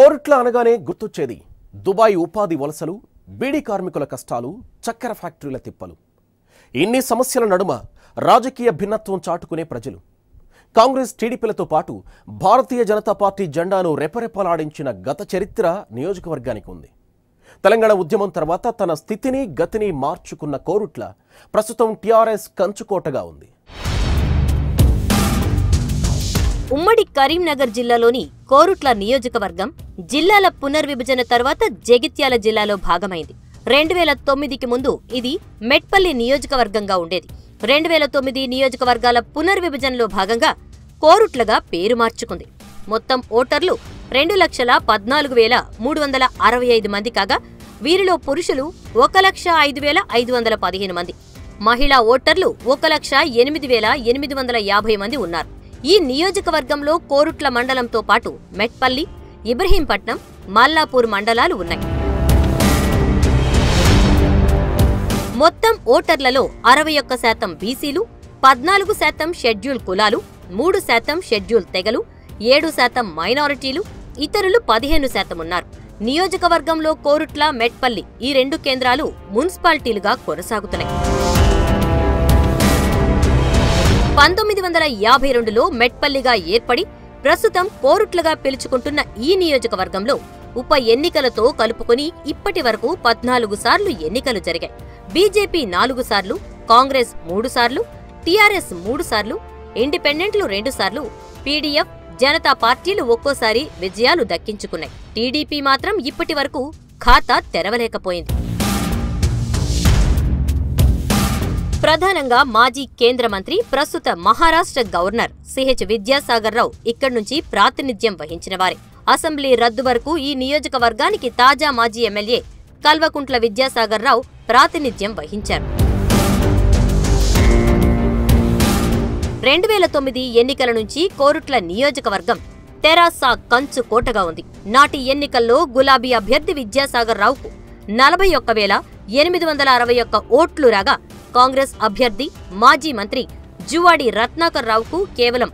కోరుట్ల అనగానే గుర్తొచ్చేది దుబాయ్ ఉపాధి వలసలు బీడీ కార్మికుల కష్టాలు చక్కెర ఫ్యాక్టరీల తిప్పలు. ఇన్ని సమస్యల నడుమ రాజకీయ భిన్నత్వం చాటుకునే ప్రజలు. కాంగ్రెస్ టీడీపీలతో పాటు భారతీయ జనతా పార్టీ జెండాను రెపరెపలాడించిన గత చరిత్ర నియోజకవర్గానికి ఉంది. తెలంగాణ ఉద్యమం తర్వాత తన స్థితిని గతిని మార్చుకున్న కోరుట్ల ప్రస్తుతం టీఆర్ఎస్ కంచుకోటగా ఉంది. ఉమ్మడి కరీంనగర్ జిల్లాలోని కోరుట్ల నియోజకవర్గం జిల్లాల పునర్విభజన తర్వాత జగిత్యాల జిల్లాలో భాగమైంది. రెండు వేల తొమ్మిదికి ముందు ఇది మెట్పల్లి నియోజకవర్గంగా ఉండేది. రెండు వేల తొమ్మిది నియోజకవర్గాల పునర్విభజనలో భాగంగా కోరుట్లగా పేరు మార్చుకుంది. మొత్తం ఓటర్లు రెండు లక్షల పద్నాలుగు వేల మూడు వందల అరవై ఐదు మంది కాగా వీరిలో పురుషులు ఒక లక్ష ఐదు వేల ఐదు వందల పదిహేను మంది. మహిళా ఓటర్లు ఒక లక్ష ఎనిమిది వేల ఎనిమిది వందల యాభై మంది ఉన్నారు. ఈ నియోజకవర్గంలో కోరుట్ల మండలంతో పాటు మెట్పల్లి ఇబ్రహీంపట్నం మల్లాపూర్ మండలాలు ఉన్నాయి. మొత్తం ఓటర్లలో అరవై ఒక్క శాతం బీసీలు పద్నాలుగు శాతం షెడ్యూల్ కులాలు మూడు శాతం షెడ్యూల్ తెగలు ఏడు శాతం మైనారిటీలు ఇతరులు పదిహేను శాతం ఉన్నారు. నియోజకవర్గంలో కోరుట్ల మెట్పల్లి ఈ రెండు కేంద్రాలు మున్సిపాలిటీలుగా కొనసాగుతున్నాయి. పంతొమ్మిది వందల యాభై రెండులో మెట్పల్లిగా ఏర్పడి ప్రస్తుతం కోరుట్లుగా పిలుచుకుంటున్న ఈ నియోజకవర్గంలో ఉప ఎన్నికలతో కలుపుకొని ఇప్పటి వరకు పద్నాలుగు సార్లు ఎన్నికలు జరిగాయి. బీజేపీ నాలుగు సార్లు కాంగ్రెస్ మూడు సార్లు టీఆర్ఎస్ మూడు సార్లు ఇండిపెండెంట్లు రెండు సార్లు పీడీఎఫ్ జనతా పార్టీలు ఒక్కోసారి విజయాలు దక్కించుకున్నాయి. టీడీపీ మాత్రం ఇప్పటి వరకు ఖాతా తెరవలేకపోయింది. ప్రధానంగా మాజీ కేంద్ర మంత్రి ప్రస్తుత Maharashtra governor C H Vidyasagar Rao ఇక్కడి నుంచి ప్రాతినిధ్యం వహించిన వారే. అసెంబ్లీ రద్దు వరకు ఈ నియోజకవర్గానికి తాజా మాజీ ఎమ్మెల్యే కల్వకుంట్ల విద్యాసాగర్ రావు ప్రాతినిధ్యం వహించారు. రెండు వేల తొమ్మిది ఎన్నికల నుంచి కోరుట్ల నియోజకవర్గం తెరాసా కంచు కోటగా ఉంది. నాటి ఎన్నికల్లో గులాబీ అభ్యర్థి విద్యాసాగర్ రావుకు నలభై ఒక్క వేల ఎనిమిది వందల అరవై ఒక్క ఓట్లు రాగా కాంగ్రెస్ అభ్యర్థి మాజీ మంత్రి జువాడి రత్నాకర్ రావుకు కేవలం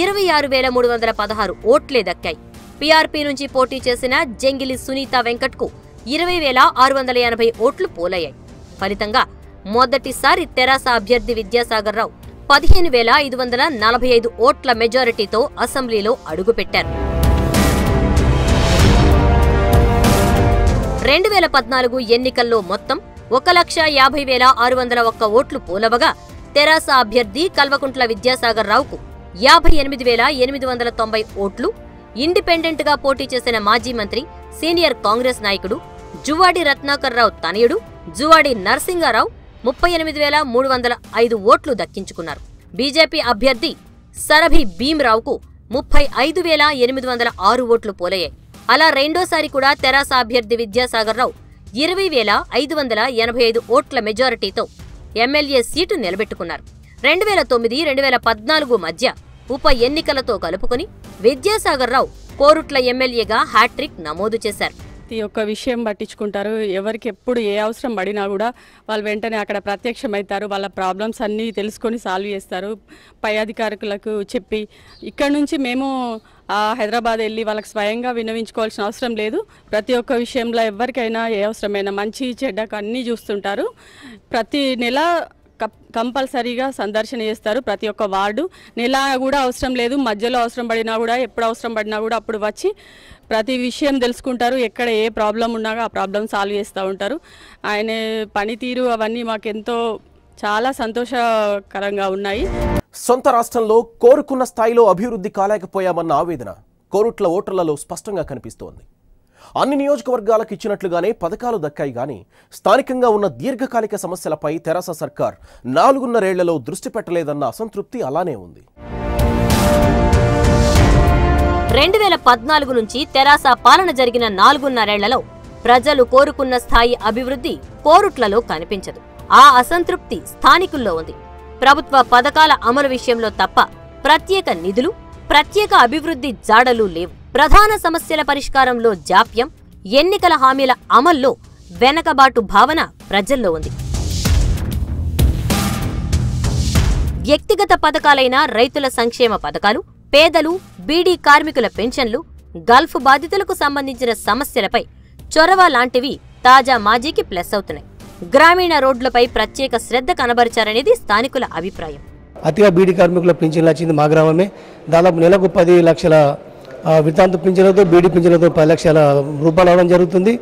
ఇరవై ఆరు వేల మూడు వందల పదహారు ఓట్లే దక్కాయి. పీఆర్పీ నుంచి పోటీ చేసిన జంగిలి సునీత వెంకట్కు ఇరవై వేల ఆరు వందల ఎనభై ఓట్లు పోలయ్యాయి. ఫలితంగా మొదటిసారి తెరాస అభ్యర్థి విద్యాసాగర్ రావు పదిహేను వేల ఐదు వందల నలభై ఐదు ఓట్ల మెజారిటీతో అసెంబ్లీలో అడుగుపెట్టారు. రెండు వేల పద్నాలుగు ఎన్నికల్లో మొత్తం ఒక లక్ష యాభై వేల ఆరు వందల ఒక్క ఓట్లు పోలవగా తెరాస అభ్యర్థి కల్వకుంట్ల విద్యాసాగర్ రావుకు యాభై ఎనిమిది వేల ఎనిమిది వందల తొంభై ఓట్లు ఇండిపెండెంట్గా పోటీ చేసిన మాజీ మంత్రి సీనియర్ కాంగ్రెస్ నాయకుడు జువాడి రత్నాకర్ రావు తనయుడు జువాడి నరసింగారావు ముప్పై ఎనిమిది వేల మూడు వందల ఐదు ఓట్లు దక్కించుకున్నారు. బీజేపీ అభ్యర్థి సరభి భీమ్రావుకు ముప్పై ఐదు వేల ఎనిమిది వందల ఆరు ఓట్లు పోలయ్యాయి. అలా రెండోసారి కూడా తెరాస అభ్యర్థి విద్యాసాగర్ రావు ఇరవై వేల ఐదు వందల ఎనభై ఐదు ఓట్ల మెజారిటీతో ఎమ్మెల్యే సీటు నిలబెట్టుకున్నారు. రెండు వేల తొమ్మిది రెండు వేల పద్నాలుగు మధ్య ఉప ఎన్నికలతో కలుపుకొని విద్యాసాగర్ రావు కోరుట్ల ఎమ్మెల్యేగా హ్యాట్రిక్ నమోదు చేశారు. ప్రతి ఒక్క విషయం పట్టించుకుంటారు. ఎవరికి ఎప్పుడు ఏ అవసరం పడినా కూడా వాళ్ళు వెంటనే అక్కడ ప్రత్యక్షమవుతారు. వాళ్ళ ప్రాబ్లమ్స్ అన్నీ తెలుసుకొని సాల్వ్ చేస్తారు. పై అధికారులకు చెప్పి ఇక్కడ నుంచి మేము హైదరాబాద్ వెళ్ళి వాళ్ళకి స్వయంగా విన్నవించుకోవాల్సిన అవసరం లేదు. ప్రతి ఒక్క విషయంలో ఎవరికైనా ఏ అవసరమైనా మంచి చెడ్డకు అన్నీ చూస్తుంటారు. ప్రతి నెల కప్- కంపల్సరీగా సందర్శన చేస్తారు ప్రతి ఒక్క వార్డు. నెల కూడా అవసరం లేదు. మధ్యలో అవసరం పడినా కూడా ఎప్పుడు అవసరం పడినా కూడా అప్పుడు వచ్చి ప్రతి విషయం తెలుసుకుంటారు. ఎక్కడ ఏ ప్రాబ్లం ఉన్నా ఆ ప్రాబ్లం సాల్వ్ చేస్తూ ఉంటారు. ఆయన పనితీరు అవన్నీ మాకెంతో చాలా సంతోషకరంగా ఉన్నాయి. సొంత రాష్ట్రంలో కోరుకున్న స్థాయిలో అభివృద్ధి కాలేకపోయామన్న ఆవేదన కోరుట్ల ఓటర్లలో స్పష్టంగా కనిపిస్తోంది. అన్ని నియోజకవర్గాలకు ఇచ్చినట్లుగానే పథకాలు దక్కాయి గాని స్థానికంగా ఉన్న దీర్ఘకాలిక సమస్యలపై తెరాస సర్కార్ నాలుగున్నరేళ్ళలో దృష్టి పెట్టలేదన్న అసంతృప్తి అలానే ఉంది. రెండు వేల పద్నాలుగు నుంచి తెరాస పాలన జరిగిన నాలుగున్నరేళ్ళలో ప్రజలు కోరుకున్న స్థాయి అభివృద్ధి కోరుట్లలో కనిపించదు. ఆ అసంతృప్తి స్థానికుల్లో ఉంది. ప్రభుత్వ పథకాల అమలు విషయంలో తప్ప ప్రత్యేక నిధులు ప్రత్యేక అభివృద్ధి జాడలు లేవు. ప్రధాన సమస్యల పరిష్కారంలో జాప్యం ఎన్నికల హామీల అమల్లో వెనకబాటు భావన ప్రజల్లో ఉంది. వ్యక్తిగత పథకాలైన రైతుల సంక్షేమ పథకాలు పేదలు బీడీ కార్మికుల పెన్షన్లు గల్ఫ్ బాధితులకు సంబంధించిన సమస్యలపై చొరవ లాంటివి తాజా మాజీకి ప్లస్ అవుతున్నాయి. గ్రామీణ రోడ్లపై ప్రత్యేక శ్రద్ధ కనబరిచారనేది స్థానికుల అభిప్రాయం. అతిగా బీడీ కార్మికుల పింఛన్లు వచ్చింది మా గ్రామమే. దాదాపు నెలకు పది లక్షల వితాంత పింఛన్లతో బీడీ పింఛన్లతో పది లక్షల రూపాయలు అవడం జరుగుతుంది.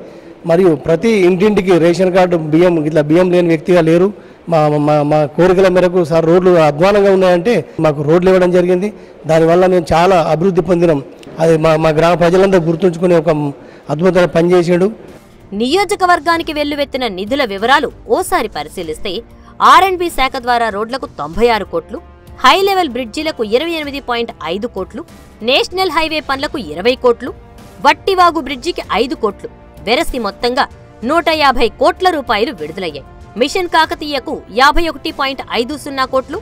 మరియు ప్రతి ఇంటింటికి రేషన్ కార్డు బియ్యం ఇట్లా బియ్యం లేని వ్యక్తిగా లేరు. మా మా మా కోరికల మేరకు సార్ రోడ్లు అధ్వానంగా ఉన్నాయంటే మాకు రోడ్లు ఇవ్వడం జరిగింది. దానివల్ల మేము చాలా అభివృద్ధి పొందినాం. అది మా మా గ్రామ ప్రజలందరూ గుర్తుంచుకునే ఒక అద్భుతమైన పనిచేసాడు నియోజకవర్గానికి వెల్లువెత్తిన నిధుల వివరాలు ఓసారి పరిశీలిస్తే ఆర్ఎండ్బి శాఖ ద్వారా రోడ్లకు తొంభై ఆరు కోట్లు హై లెవెల్ బ్రిడ్జిలకు ఇరవై ఎనిమిది పాయింట్ ఐదు కోట్లు నేషనల్ హైవే పనులకు ఇరవై కోట్లు వట్టివాగు బ్రిడ్జికి ఐదు కోట్లు వెరసి మొత్తంగా నూట యాభై కోట్ల రూపాయలు విడుదలయ్యాయి. మిషన్ కాకతీయకు యాభై ఒకటి పాయింట్ ఐదు సున్నా కోట్లు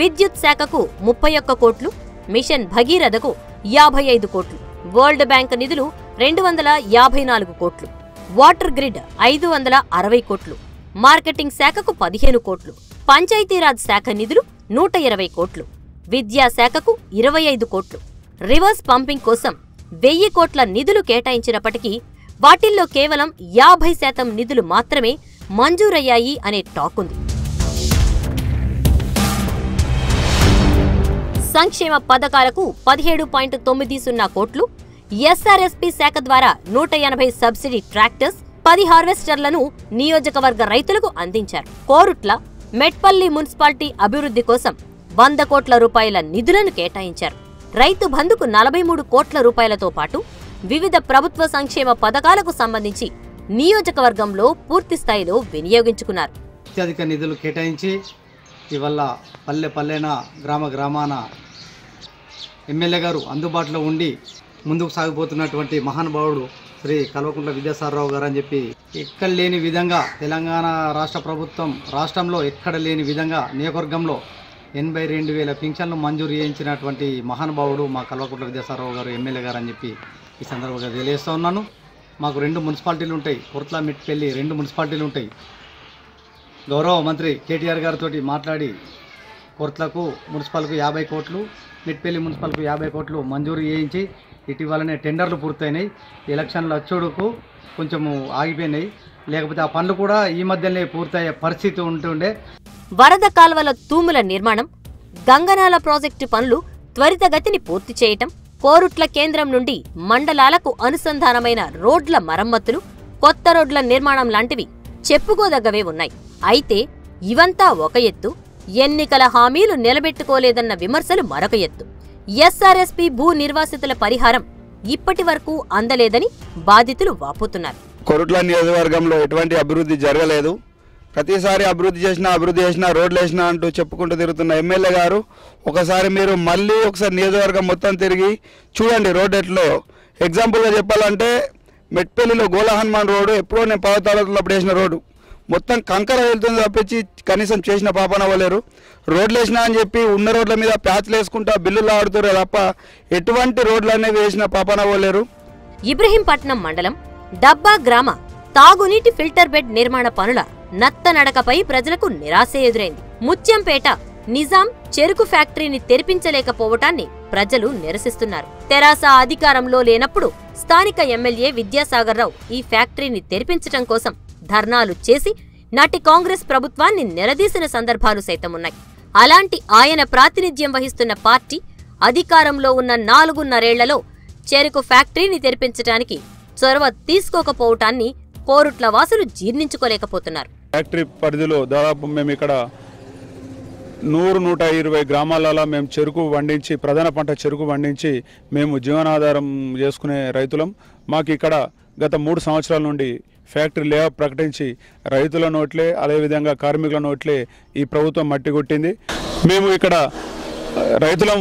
విద్యుత్ శాఖకు ముప్పై ఒక్క కోట్లు మిషన్ భగీరథకు యాభై ఐదు కోట్లు వరల్డ్ బ్యాంక్ నిధులు రెండు వందల యాభై నాలుగు కోట్లు. వాటర్ గ్రిడ్ ఐదు వందల అరవై కోట్లు మార్కెటింగ్ శాఖకు పదిహేను కోట్లు పంచాయతీరాజ్ శాఖ నిధులు నూట ఇరవై కోట్లు విద్యా శాఖకు ఇరవై ఐదు కోట్లు. రివర్స్ పంపింగ్ కోసం వెయ్యి కోట్ల నిధులు కేటాయించినప్పటికీ వాటిల్లో కేవలం యాభై శాతం నిధులు మాత్రమే మంజూరయ్యాయి అనే టాక్ ఉంది. సంక్షేమ పథకాలకు పదిహేడు పాయింట్ తొమ్మిది సున్నా కోట్లు ఎస్ఆర్ఎస్పి శాఖ ద్వారా నూట ఎనభై సబ్సిడీ ట్రాక్టర్స్ పది హార్వెస్టర్లను నియోజకవర్గ రైతులకు అందించారు. కోరుట్ల మెట్పల్లి మున్సిపాలిటీ అభివృద్ధి కోసం వంద కోట్ల రూపాయల నిధులను కేటాయించారు. రైతు బంధుకు నలభై మూడు కోట్ల రూపాయలతో పాటు వివిధ ప్రభుత్వ సంక్షేమ పథకాలకు సంబంధించి నియోజకవర్గంలో పూర్తి స్థాయిలో వినియోగించుకున్నారు. అత్యధిక నిధులు కేటాయించి ఇవల్ల పల్లె పల్లెన గ్రామ గ్రామాన ఎమ్మెల్యే గారు అందుబాటులో ఉండి ముందుకు సాగిపోతున్నటువంటి మహానుభావుడు శ్రీ కల్వకుంట్ల విద్యాసారరావు గారు అని చెప్పి ఎక్కడ లేని విధంగా తెలంగాణ రాష్ట్ర ప్రభుత్వం రాష్ట్రంలో ఎక్కడ లేని విధంగా నియోజకవర్గంలో ఎనభై రెండు వేల పింఛన్లు మంజూరు చేయించినటువంటి మహానుభావుడు మా కల్వకుంట్ల విద్యాసారరావు గారు ఎమ్మెల్యే గారు అని చెప్పి ఈ సందర్భంగా తెలియజేస్తూ ఉన్నాను. మాకు రెండు మున్సిపాలిటీలు ఉంటాయి కొర్ట్ల మిట్పెల్లి రెండు మున్సిపాలిటీలు ఉంటాయి. గౌరవ మంత్రి కేటీఆర్ గారితో మాట్లాడి కోర్టులకు మున్సిపల్కు యాభై కోట్లు మిట్పల్లి మున్సిపల్కు యాభై కోట్లు మంజూరు చేయించి ఇటీవలనే టెండర్లు పూర్తయినాయి. ఎలక్షన్లు అచ్చుడుకు కొంచెము ఆగిపోయినాయి. లేకపోతే ఆ పనులు కూడా ఈ మధ్యనే పూర్తయ్యే పరిస్థితి ఉంటుండే. వరద కాల్వల తూముల నిర్మాణం గంగనాల ప్రాజెక్టు పనులు త్వరితగతిని పూర్తి చేయటం కోరుట్ల కేంద్రం నుండి మండలాలకు అనుసంధానమైన రోడ్ల మరమ్మతులు కొత్త రోడ్ల నిర్మాణం లాంటివి చెప్పుకోదగ్గవే ఉన్నాయి. అయితే ఇవంతా ఒక ఎత్తు ఎన్నికల హామీలు నిలబెట్టుకోలేదన్న విమర్శలు మరొక ఎత్తు. ఎస్ఆర్ఎస్పీ భూ నిర్వాసితుల పరిహారం ఇప్పటి వరకు అందలేదని బాధితులు వాపోతున్నారు. కొరుట్ల నియోజకవర్గంలో ఎటువంటి అభివృద్ధి జరగలేదు. ప్రతిసారి అభివృద్ధి చేసినా అభివృద్ధి చేసినా రోడ్లు వేసినా అంటూ చెప్పుకుంటూ తిరుగుతున్న ఎమ్మెల్యే గారు ఒకసారి మీరు మళ్ళీ ఒకసారి నియోజకవర్గం మొత్తం తిరిగి చూడండి రోడ్ ఎట్లో. ఎగ్జాంపుల్గా చెప్పాలంటే మెట్పల్లిలో గోలా హనుమాన్ రోడ్డు ఎప్పుడో నేను పదో అప్పుడు వేసిన రోడ్డు. మొత్తం కంకర వెళ్తుంది తప్పించి కనీసం చేసిన పాపన అవ్వలేరు రోడ్లు వేసినా అని చెప్పి ఉన్న రోడ్ల మీద ప్యాచ్లు వేసుకుంటా బిల్లులు ఆడుతారు తప్ప ఎటువంటి రోడ్లు అనేవి వేసిన పాపన అవ్వలేరు ఇబ్రహీంపట్నం మండలం డబ్బా గ్రామ తాగునీటి ఫిల్టర్ బెడ్ నిర్మాణ పనుల నత్తనడకపై ప్రజలకు నిరాశ ఎదురైంది. ముత్యంపేట నిజాం చెరుకు ఫ్యాక్టరీని తెరిపించలేకపోవటాన్ని ప్రజలు నిరసిస్తున్నారు. తెరాస అధికారంలో లేనప్పుడు స్థానిక ఎమ్మెల్యే విద్యాసాగర్ రావు ఈ ఫ్యాక్టరీని తెరిపించటం కోసం ధర్నాలు చేసి నాటి కాంగ్రెస్ ప్రభుత్వాన్ని నిలదీసిన సందర్భాలు సైతమున్నాయి. అలాంటి ఆయన ప్రాతినిధ్యం వహిస్తున్న పార్టీ అధికారంలో ఉన్న నాలుగున్నరేళ్ళలో చెరుకు ఫ్యాక్టరీని తెరిపించటానికి చొరవ తీసుకోకపోవటాన్ని కోరుట్ల వాసులు జీర్ణించుకోలేకపోతున్నారు. ఫ్యాక్టరీ పరిధిలో దాదాపు మేము ఇక్కడ నూరు నూట ఇరవై గ్రామాలలో మేము చెరుకు పండించి ప్రధాన పంట చెరుకు పండించి మేము జీవనాధారం చేసుకునే రైతులం. మాకు ఇక్కడ గత మూడు సంవత్సరాల నుండి ఫ్యాక్టరీ లేవ ప్రకటించి రైతుల నోట్లే అదేవిధంగా కార్మికుల నోట్లే ఈ ప్రభుత్వం మట్టి కొట్టింది మేము ఇక్కడ రైతులం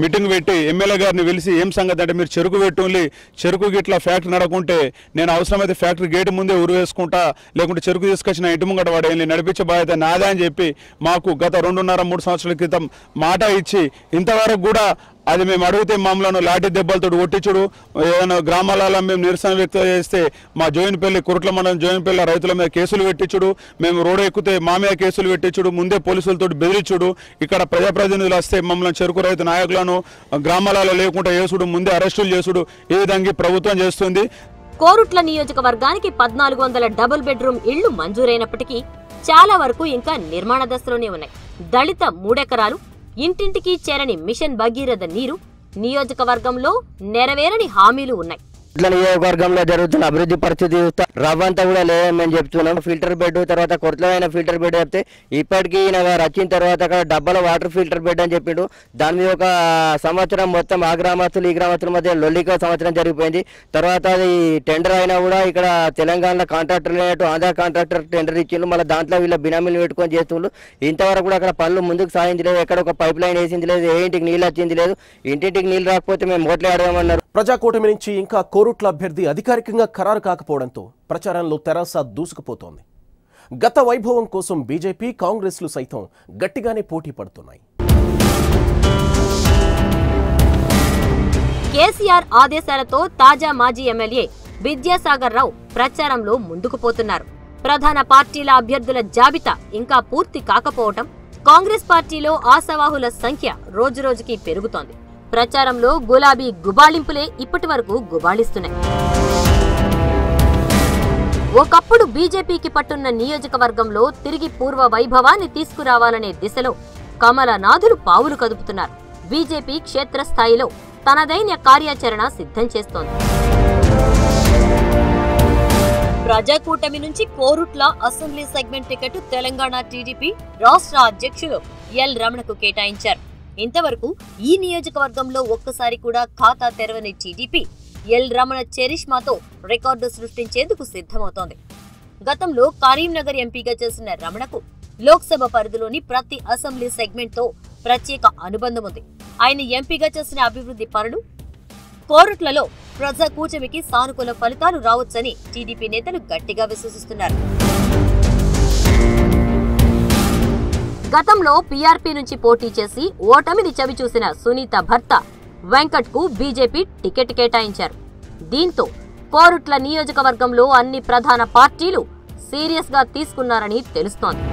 మీటింగ్ పెట్టి ఎమ్మెల్యే గారిని పిలిచి ఏం సంగతి అంటే మీరు చెరుకు పెట్టుండి చెరుకు గిట్లా ఫ్యాక్టరీ నడకుంటే నేను అవసరమైతే ఫ్యాక్టరీ గేటు ముందే ఉరివేసుకుంటా లేకుంటే చెరుకు తీసుకొచ్చిన ఇంటి ముంగట వాడేయండి నడిపించే బాధ్యత నాదే అని చెప్పి మాకు గత రెండున్నర మూడు సంవత్సరాల క్రితం మాట ఇచ్చి ఇంతవరకు కూడా అది మేము అడిగితే మమ్మల్ని లాఠీ దెబ్బలతో కొట్టించుడు. ఏదైనా గ్రామాలలో మేము నిరసన వ్యక్తం చేస్తే మా జోయినపల్లి కురుట్ల మండలం జోయినపల్లి రైతుల మీద కేసులు పెట్టించుడు. మేము రోడ్ ఎక్కితే మా మీద కేసులు పెట్టించుడు. ముందే పోలీసులతో బెదిరించుడు. ఇక్కడ ప్రజాప్రతినిధులు వస్తే మమ్మల్ని చెరుకు రైతు నాయకులను గ్రామాలలో లేకుండా చేసుడు ముందే అరెస్టులు చేసుడు. ఈ విధంగా ప్రభుత్వం చేస్తుంది. కోరుట్ల నియోజకవర్గానికి పద్నాలుగు వందల డబుల్ బెడ్రూమ్ ఇళ్ళు మంజూరైనప్పటికీ చాలా వరకు ఇంకా నిర్మాణ దశలోనే ఉన్నాయి. దళిత మూడెకరాలు ఇంటింటికి చేరని మిషన్ భగీరథ నీరు నియోజకవర్గంలో నెరవేరని హామీలు ఉన్నాయి. ఇట్లా నియోజకవర్గంలో జరుగుతున్న అభివృద్ధి పరిస్థితి చూస్తే. రవ్వంతా కూడా లేదని మేము చెప్తున్నాం. ఫిల్టర్ బెడ్ తర్వాత కొరతలైన ఫిల్టర్ బెడ్ చెప్తే ఇప్పటికీ ఈయన వచ్చిన తర్వాత అక్కడ డబ్బాల వాటర్ ఫిల్టర్ బెడ్ అని చెప్పిండు. దాని మీద ఒక సంవత్సరం మొత్తం ఆ గ్రామస్తులు ఈ గ్రామస్తుల మధ్య లొల్లిక సంవత్సరం జరిగిపోయింది. తర్వాత అది టెండర్ అయినా కూడా ఇక్కడ తెలంగాణ కాంట్రాక్టర్ లేనట్టు ఆంధ్ర కాంట్రాక్టర్ టెండర్ ఇచ్చిండు. మళ్ళీ దాంట్లో వీళ్ళ బినామీలు పెట్టుకొని చేస్తుండ్రు ఇంతవరకు కూడా అక్కడ పనులు ముందుకు సాధించలేదు ఎక్కడ ఒక పైప్ లైన్ వేసింది లేదు. ఏ ఇంటికి నీళ్ళు వచ్చింది లేదు. ఇంటింటికి నీళ్ళు రాకపోతే మేము ఓట్లే అడగమన్నారు ప్రజాకూటమి నుంచి ఇంకా కోరుట్ల అభ్యర్థి అధికారికంగా ఖరారు కాకపోవడంతో ప్రచారంలో తెరాస దూసుకుపోతోంది. గత వైభవం కోసం బీజేపీ కాంగ్రెస్లు సైతం గట్టిగానే పోటీ పడుతున్నాయి. కేసీఆర్ ఆదేశాలతో తాజా మాజీ ఎమ్మెల్యే విద్యాసాగర్ రావు ప్రచారంలో ముందుకు పోతున్నారు. ప్రధాన పార్టీల అభ్యర్థుల జాబితా ఇంకా పూర్తి కాకపోవటం కాంగ్రెస్ పార్టీలో ఆశావాహుల సంఖ్య రోజురోజుకి పెరుగుతోంది. ప్రచారంలో గులాబీ గుబాళింపులే ఇప్పటి వరకు గుబాళిస్తున్నాయి ఒకప్పుడు బీజేపీకి పట్టున్న నియోజకవర్గంలో తిరిగి పూర్వ వైభవాన్ని తీసుకురావాలనే దిశలో కమలనాథులు పావులు కదుపుతున్నారు. బీజేపీ క్షేత్రస్థాయిలో తనదైన కార్యాచరణ సిద్ధం చేస్తోంది. ప్రజాకూటమి నుంచి Korutla assembly segment ticket Telangana TDP రాష్ట్ర అధ్యక్షులు ఎల్ రమణకు కేటాయించారు. ఇంతవరకు ఈ నియోజకవర్గంలో ఒక్కసారి కూడా ఖాతా తెరవని టీడీపీ ఎల్ రమణ చెరిష్మాతో రికార్డు సృష్టించేందుకు సిద్ధమవుతోంది. గతంలో కరీంనగర్ ఎంపీగా చేసిన రమణకు లోక్సభ పరిధిలోని ప్రతి అసెంబ్లీ సెగ్మెంట్తో ప్రత్యేక అనుబంధం ఉంది. ఆయన ఎంపీగా చేసిన అభివృద్ధి పనులు కోరుట్లలో ప్రజా కూటమికి సానుకూల ఫలితాలు రావచ్చని టీడీపీ నేతలు గట్టిగా విశ్వసిస్తున్నారు. గతంలో పీఆర్పీ నుంచి పోటీ చేసి ఓటమిని చవిచూసిన సునీత భర్త వెంకట్కు బీజేపీ టికెట్ కేటాయించారు. దీంతో కోరుట్ల నియోజకవర్గంలో అన్ని ప్రధాన పార్టీలు సీరియస్గా తీసుకున్నారని తెలుస్తోంది.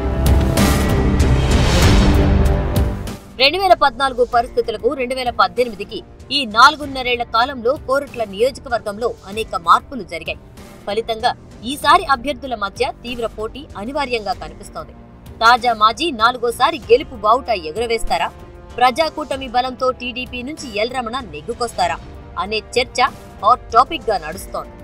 రెండు వేల పద్నాలుగు పరిస్థితులకు రెండు వేల పద్దెనిమిదికి ఈ నాలుగున్నరేళ్ళ కాలంలో కోరుట్ల నియోజకవర్గంలో అనేక మార్పులు జరిగాయి. ఫలితంగా ఈసారి అభ్యర్థుల మధ్య తీవ్ర పోటీ అనివార్యంగా కనిపిస్తోంది. తాజా మాజీ నాలుగోసారి గెలుపు బావుట ఎగురవేస్తారా? ప్రజాకూటమి బలంతో టీడీపీ నుంచి ఎల్ రమణ నెగ్గుకొస్తారా? అనే చర్చ హాట్ టాపిక్గా నడుస్తోంది.